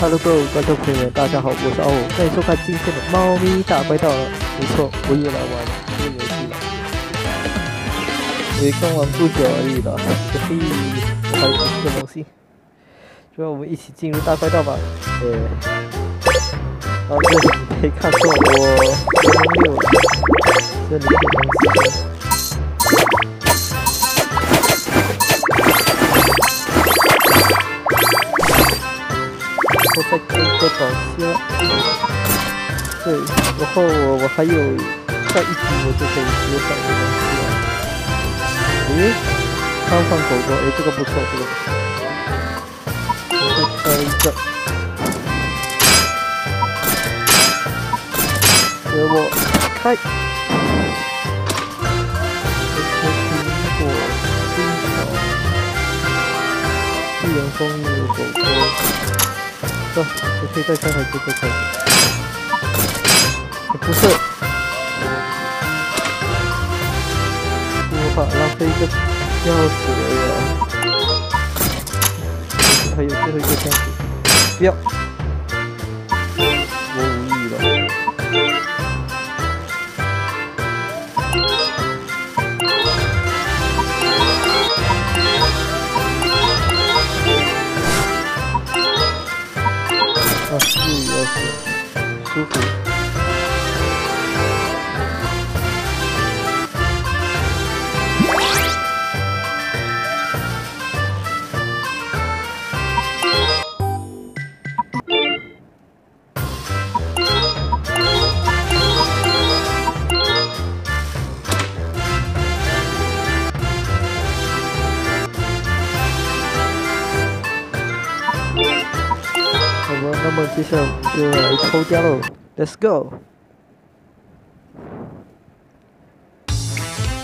Hello，各位观众朋友们，大家好，我是阿五，欢迎收看今天的《猫咪大怪盗》。没错，我又来玩这个游戏了，也刚玩不久而已了，嘿，我还有这个东西，就让我们一起进入大怪盗吧。呃，啊，这里可以看错我零六了，这里有东西。然后我我还有下一集我就可以直接找这东西了。诶，看放狗狗，诶，这个不错，这个不错。我再开一个，给我开。这是苹果、冰条、巨人蜂蜜狗狗。走，我可以再开台这个开。不是，我好浪费一个钥匙了呀！还有最后一个箱子，不要。舒服。了，那么接下来我们就来抽家喽，Let's go。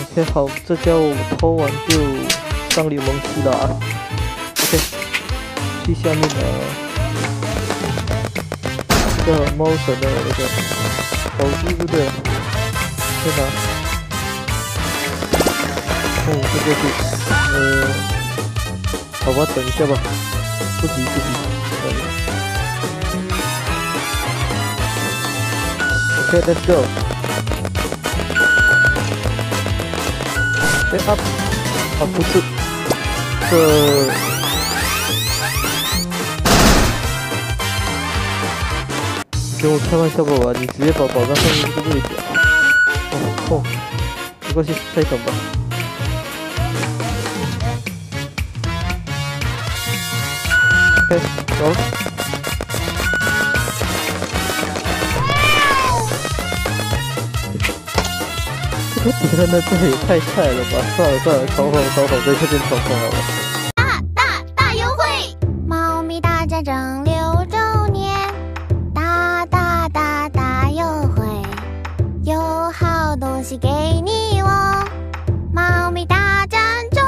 OK，好，这家我抽完就上柠檬七了啊。OK，去下面的这个猫神的那个宝珠，不对，在哪？哦，这过去。呃，好吧，等一下吧，不急不急。Okay, let's go. Step up. 啊，不是，这跟我开玩笑吧？你直接把宝藏放进这个位置。哦哦，没关系，下一场吧。OK，走。天呐，这也太菜了吧！算了算了，超好超好，在这边超好了。大大大优惠！猫咪大战争六周年，大大大大优惠，有好东西给你哦！猫咪大战争，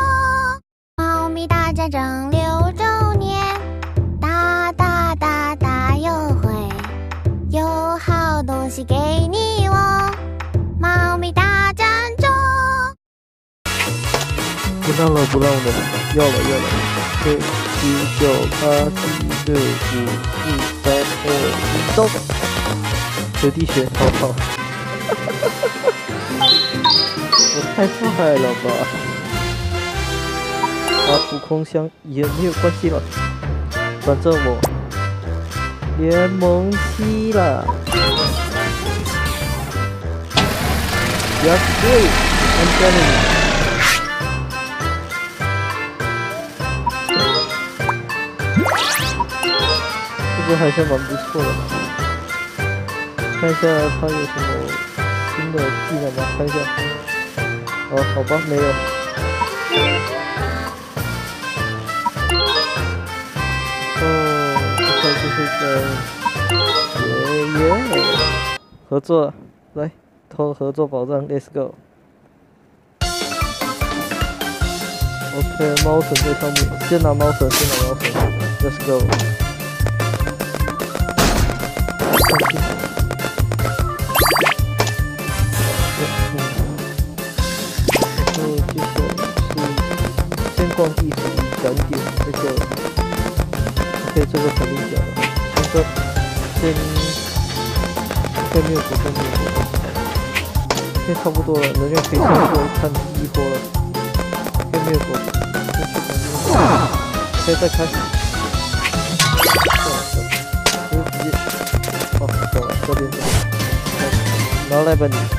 猫咪大战争不让了，不让了，要了，要了。六七九八七六五四三二一，走！学弟学，好好。我太坏了吧？啊，补空箱也没有关系了，反正我联盟七了。Yes, great. I'm telling you. 这还算蛮不错的嘛，看一下他有什么新的技能吗？看一下，哦，好吧，没有。哦，这就是个耶耶合作，来偷合作保障，Let's go。OK，猫神在上面，先拿猫神，先拿猫神，Let's go。地图，讲点这个，OK，这个肯定讲了。这先先没有活动，没有活动，现在差不多了，能量可以超过看第一波了，先没有活动，先去旁边，可以再开。算了算了，就直接，哦，走了，这边这边，然后来吧你。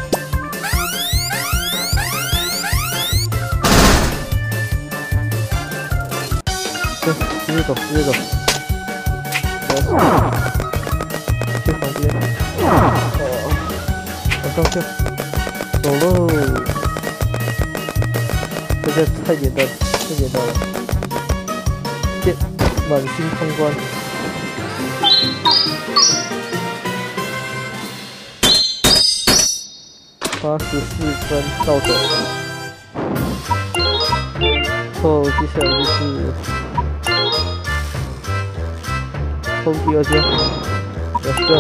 接走，直接走。去旁边，哦，往上跳，走喽！这个太简单了，太简单了，见满星通关。八十四分到手，后接下来就是抽第二间，Let's go。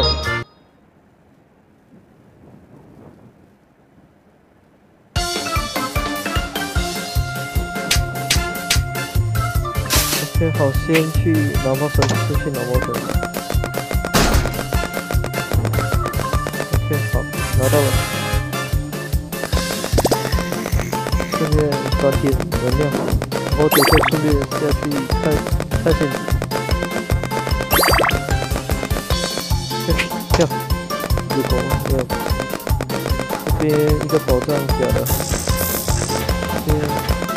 OK，好，先去拿包绳，先去拿包绳。OK，好，拿到了。顺便刷点能量，然后等下顺便下去探探险跳，有狗吗？没有。这边一个宝藏假的，这边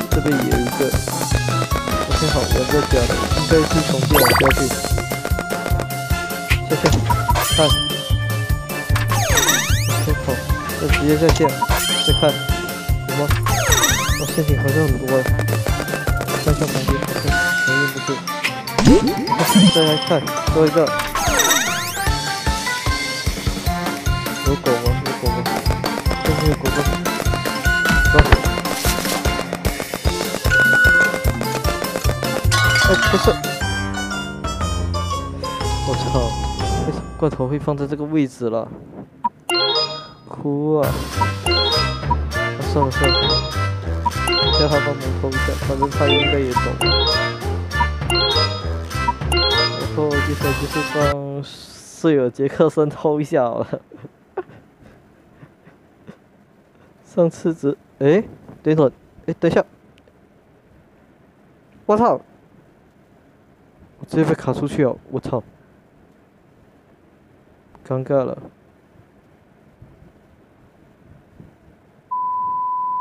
这边也有一个。OK，好，两个假的，应该是从这往下去。下线，看。OK，好，那直接下线，再看，有吗？哦，陷阱好像很多哎，看一下旁边，OK，旁边不是。再来看，多一个。有狗吗？有狗吗？这边有狗吗？走。哎，不是。我操！为什么罐头会放在这个位置了？哭啊！算了算了，叫他帮忙偷一下，反正他应该也懂。然后接下来就是帮室友杰克森偷一下好了。上次只哎，等一会儿，哎，等一下，我操！我直接被卡出去了，我操！尴尬了。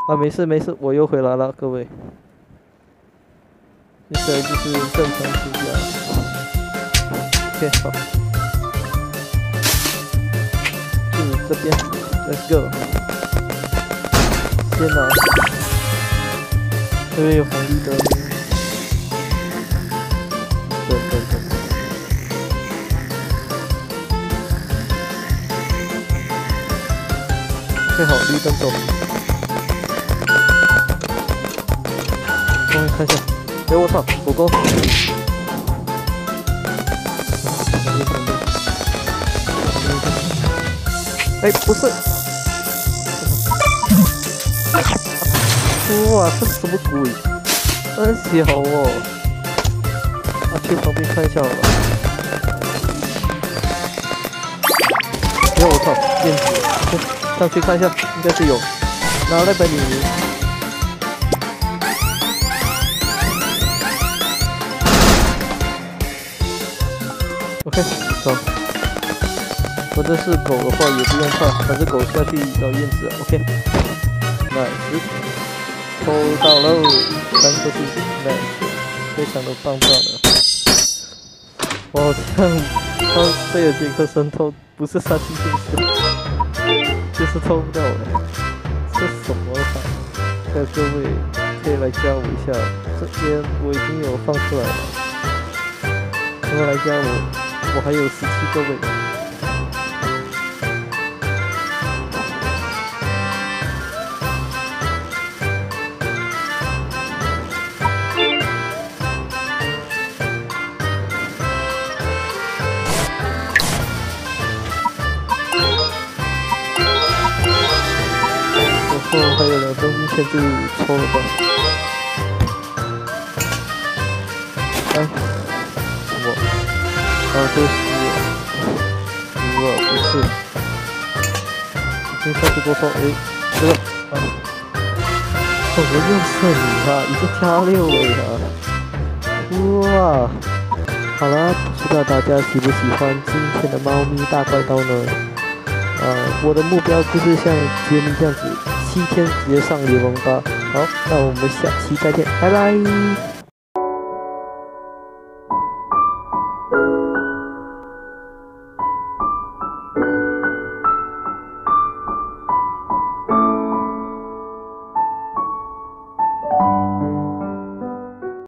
啊，没事没事，我又回来了，各位。接下来就是正常出价。OK，好，就是这边，Let's go。先拿，这边有红绿灯。等等等。OK，好，绿灯走。终于看一下，哎我操，狗狗！哎，不是！哇，这什么鬼？真小哦！啊，去旁边看一下好了。哎我操，电子！上去看一下，应该是有。拿来吧你。OK，走。反正是狗的话也不用怕，反正狗下去找燕子。OK，nice，抽到喽，三颗星，nice，非常的棒棒的。我好像偷贝尔杰克森偷不是三星星是，就是偷不到哎，这什么卡？那各位可以来加我一下，这边我已经有放出来了，可以来加我。我还有十七个位。两张金签就抽了吧。哎，我？啊，这是。了，不是，已经三十多抽，哎，这个，啊，我又是你啊，已经加六尾了，哇，好了，不知道大家喜不喜欢今天的猫咪大怪刀呢？呃，我的目标就是像杰尼这样子，七天直接上联盟吧。好，那我们下期再见，拜拜。